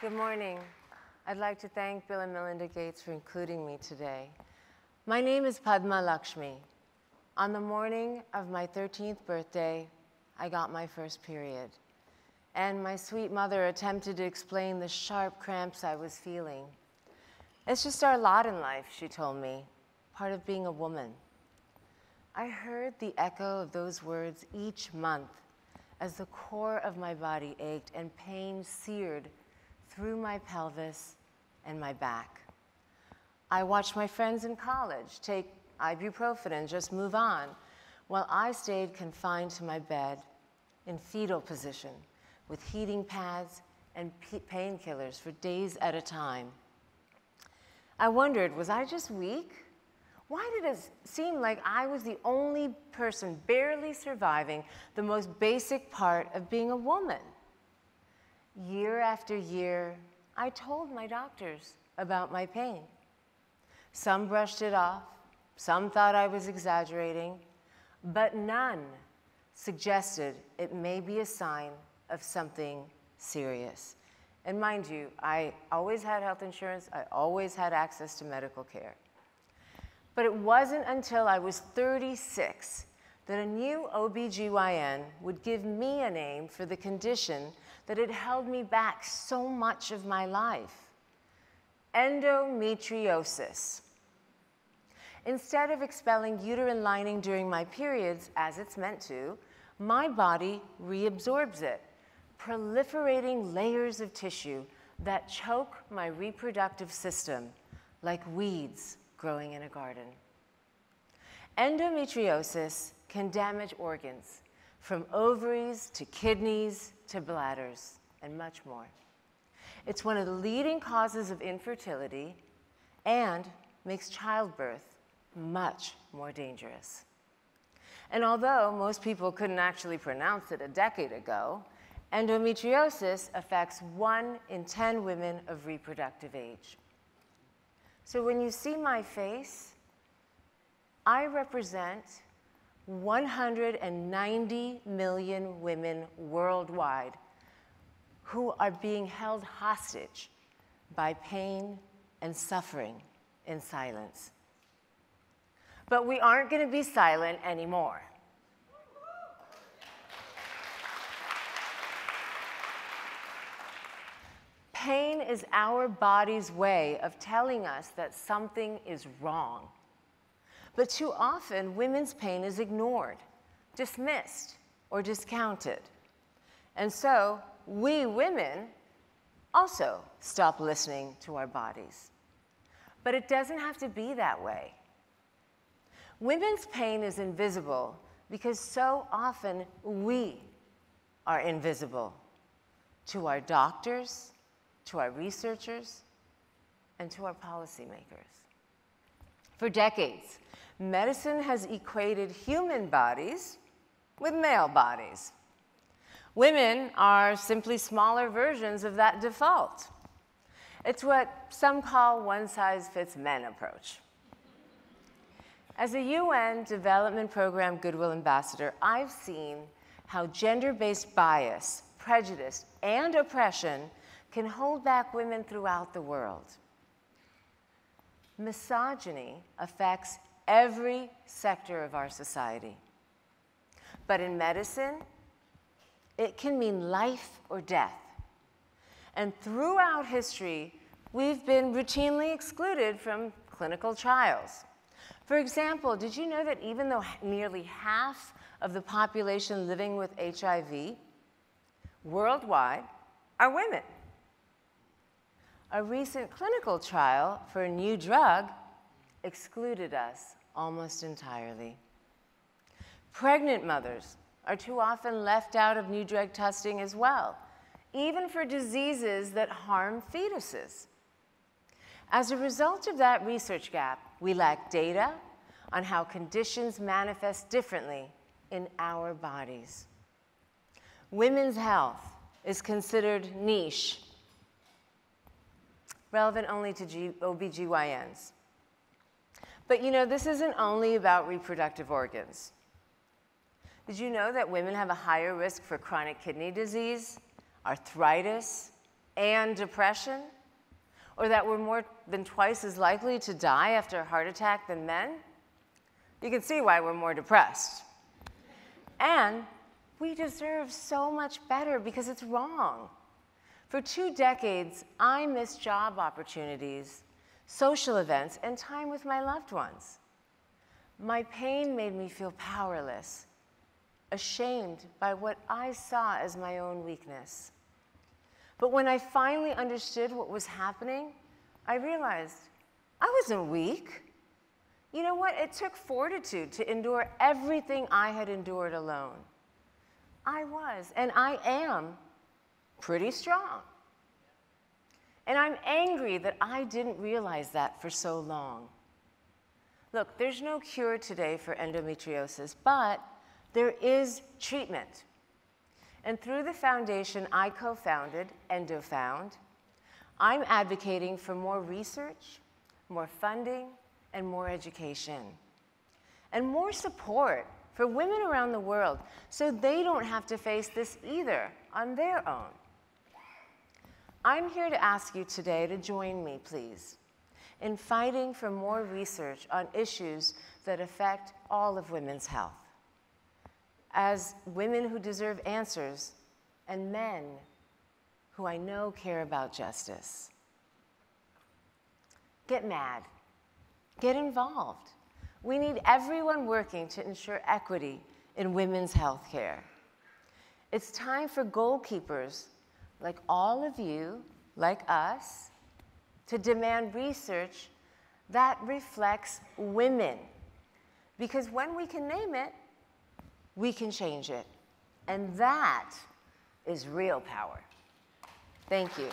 Good morning. I'd like to thank Bill and Melinda Gates for including me today. My name is Padma Lakshmi. On the morning of my 13th birthday, I got my first period. And my sweet mother attempted to explain the sharp cramps I was feeling. It's just our lot in life, she told me, part of being a woman. I heard the echo of those words each month as the core of my body ached and pain seared through my pelvis and my back. I watched my friends in college take ibuprofen and just move on, while I stayed confined to my bed in fetal position with heating pads and painkillers for days at a time. I wondered, was I just weak? Why did it seem like I was the only person barely surviving the most basic part of being a woman? Year after year, I told my doctors about my pain. Some brushed it off, some thought I was exaggerating, but none suggested it may be a sign of something serious. And mind you, I always had health insurance, I always had access to medical care. But it wasn't until I was 36 that a new OBGYN would give me a name for the condition that had held me back so much of my life endometriosis. Instead of expelling uterine lining during my periods, as it's meant to, my body reabsorbs it, proliferating layers of tissue that choke my reproductive system like weeds growing in a garden. Endometriosis can damage organs, from ovaries to kidneys to bladders, and much more. It's one of the leading causes of infertility and makes childbirth much more dangerous. And although most people couldn't actually pronounce it a decade ago, endometriosis affects one in 10 women of reproductive age. So when you see my face, I represent 190 million women worldwide who are being held hostage by pain and suffering in silence. But we aren't going to be silent anymore. Pain is our body's way of telling us that something is wrong. But too often, women's pain is ignored, dismissed, or discounted. And so, we women also stop listening to our bodies. But it doesn't have to be that way. Women's pain is invisible because so often we are invisible to our doctors, to our researchers, and to our policymakers. For decades, medicine has equated human bodies with male bodies. Women are simply smaller versions of that default. It's what some call one size fits men approach. As a UN Development Program Goodwill Ambassador, I've seen how gender based bias, prejudice, and oppression can hold back women throughout the world. Misogyny affects every sector of our society. But in medicine, it can mean life or death. And throughout history, we've been routinely excluded from clinical trials. For example, did you know that even though nearly half of the population living with HIV worldwide are women? A recent clinical trial for a new drug excluded us almost entirely. Pregnant mothers are too often left out of new drug testing as well, even for diseases that harm fetuses. As a result of that research gap, we lack data on how conditions manifest differently in our bodies. Women's health is considered niche, relevant only to G OBGYNs. But you know, this isn't only about reproductive organs. Did you know that women have a higher risk for chronic kidney disease, arthritis, and depression? Or that we're more than twice as likely to die after a heart attack than men? You can see why we're more depressed. And we deserve so much better because it's wrong. For two decades, I missed job opportunities, social events, and time with my loved ones. My pain made me feel powerless, ashamed by what I saw as my own weakness. But when I finally understood what was happening, I realized I wasn't weak. You know what? It took fortitude to endure everything I had endured alone. I was, and I am, pretty strong. And I'm angry that I didn't realize that for so long. Look, there's no cure today for endometriosis, but there is treatment. And through the foundation I co founded, EndoFound, I'm advocating for more research, more funding, and more education, and more support for women around the world so they don't have to face this either on their own. I'm here to ask you today to join me, please, in fighting for more research on issues that affect all of women's health. As women who deserve answers and men who I know care about justice. Get mad. Get involved. We need everyone working to ensure equity in women's health care. It's time for goalkeepers like all of you, like us, to demand research that reflects women. Because when we can name it, we can change it. And that is real power. Thank you.